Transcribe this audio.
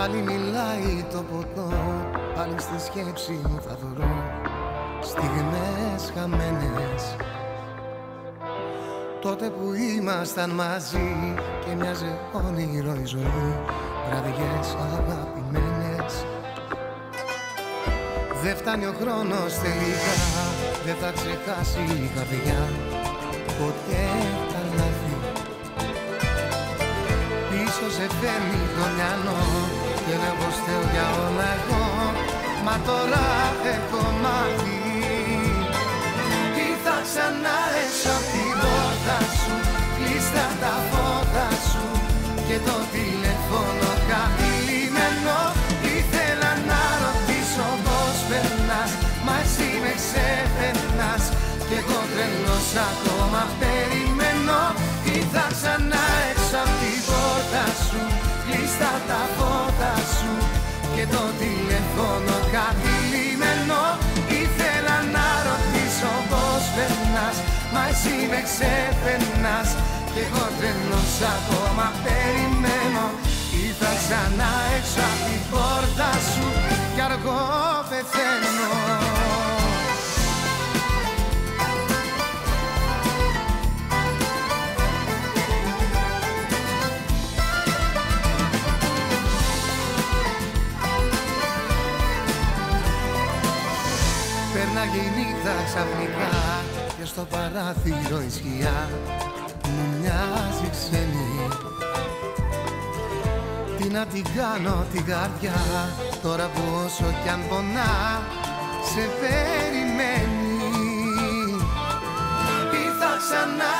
Πάλι μιλάει το ποτό Πάλι στη σκέψη μου θα βρω Στιγμές χαμένες. Τότε που ήμασταν μαζί Και μοιάζε όνειρο η ζωή Βραδιές αγαπημένες. Δεν φτάνει ο χρόνος τελικά Δεν θα ξεχάσει η καρδιά Ποτέ τα λάθη Πίσω σε φέρνει το μυαλό Και λέω στέλνω για όλα εγώ Μα τώρα έχω μάθει. Τι θα ξανά έσω απ' την πόρτα σου Κλείστα τα φώτα σου Και το τηλέφωνο καθυλιμένο Ήθελα να ρωτήσω πως περνάς Μα εσύ με ξεπερνάς. Κι εγώ τρελός ακόμα περιμένω και το τηλέφωνο καθυλιμένο. Ήθελα να ρωτήσω πως περνάς Μα εσύ με ξεπερνάς. Κι εγώ τρελός ακόμα περιμένω. Ήρθα ξανά έξω απ' την πόρτα σου Κι αργό πεθαίνω Πέρναγε η νύχτα ξαφνικά Και στο παράθυρο η σκιά Μου μοιάζει ξένη. Τι να την κάνω την καρδιά Τώρα που όσο κι αν πονά Σε περιμένει. Ήρθα ξανά